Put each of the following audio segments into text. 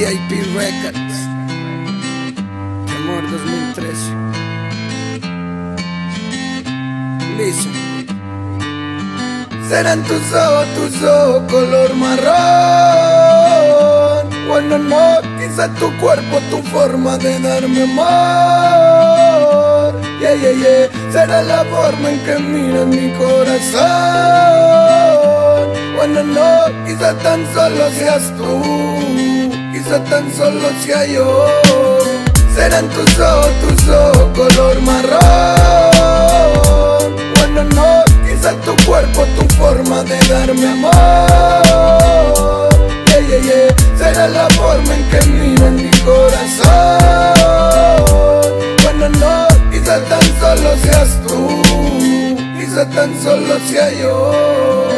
VIP Records. Temor 2013. Listen. Serán tus ojos, tus ojos color marrón. Bueno, no, quizá tu cuerpo, tu forma de darme amor. Yeah, yeah, yeah. Será la forma en que miras mi corazón. Bueno, no, quizá tan solo seas tú. Quizá tan solo sea yo. Serán tus ojos, tus ojos color marrón. Bueno, no, quizá tu cuerpo, tu forma de darme amor. Yeah, yeah, yeah. Será la forma en que miras mi corazón. Bueno, no, quizá tan solo seas tú. Quizá tan solo sea yo.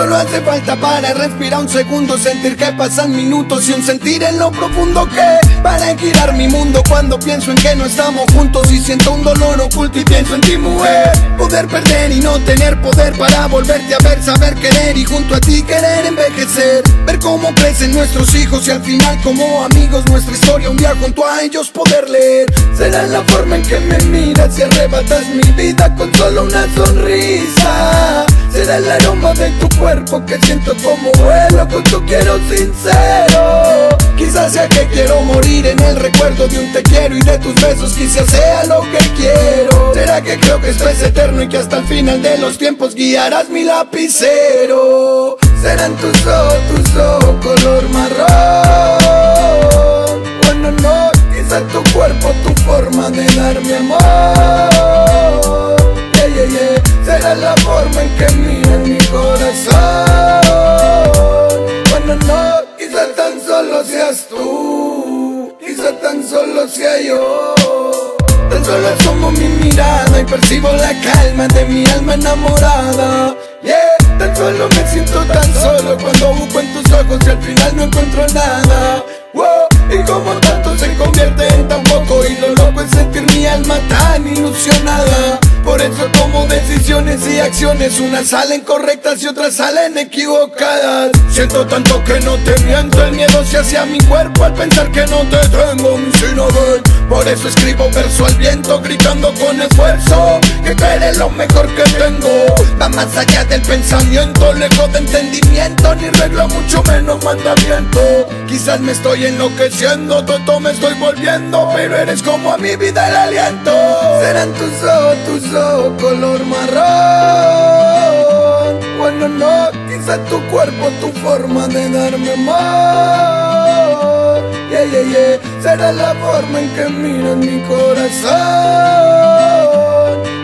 Solo hace falta para respirar un segundo, sentir que pasan minutos y un sentir en lo profundo que para girar mi mundo cuando pienso en que no estamos juntos y siento un dolor oculto y pienso en ti mujer. Poder perder y no tener poder para volverte a ver, saber querer y junto a ti querer envejecer. Ver cómo crecen nuestros hijos y al final como amigos nuestra historia un día junto a ellos poder leer. Será la forma en que me miras y arrebatas mi vida con solo una sonrisa. El aroma de tu cuerpo que siento como vuelo con tu quiero sincero. Quizás sea que quiero morir en el recuerdo de un te quiero y de tus besos quizás sea lo que quiero. Será que creo que esto es eterno y que hasta el final de los tiempos guiarás mi lapicero. Serán tus ojos, tus ojos color solo yo. Tan solo asomo mi mirada y percibo la calma de mi alma enamorada. Yeah, tan solo me siento tan solo cuando busco en tus ojos y al final no encuentro nada. Wow, y como tanto se convierte en tan poco y lo loco es sentir mi alma tan ilusionada. Por eso tomo decisiones y acciones, unas salen correctas y otras salen equivocadas. Siento tanto que no te miento, el miedo se hacia mi cuerpo al pensar que no te tengo, mi sino. Por eso escribo verso al viento, gritando con esfuerzo que tú eres lo mejor que tengo. Va más allá del pensamiento, lejos de entendimiento, ni regla, mucho menos mandamiento. Quizás me estoy enloqueciendo, todo me estoy volviendo, pero eres como a mi vida el aliento. Serán tus ojos, tus ojos color marrón. Bueno, no, quizá tu cuerpo, tu forma de darme amor. Yeah, yeah, yeah. Será la forma en que miras mi corazón.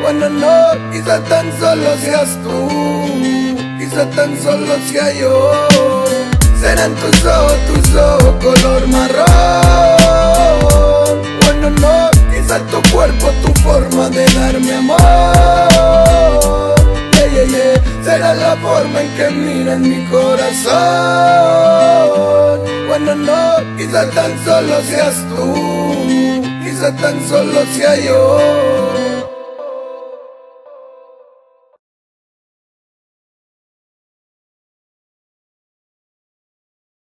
Bueno, no, quizá tan solo seas tú, quizá tan solo sea yo. Serán tus ojos, tus ojos color marrón. La forma en que miras mi corazón. Bueno, no, quizá tan solo seas tú, quizá tan solo sea yo.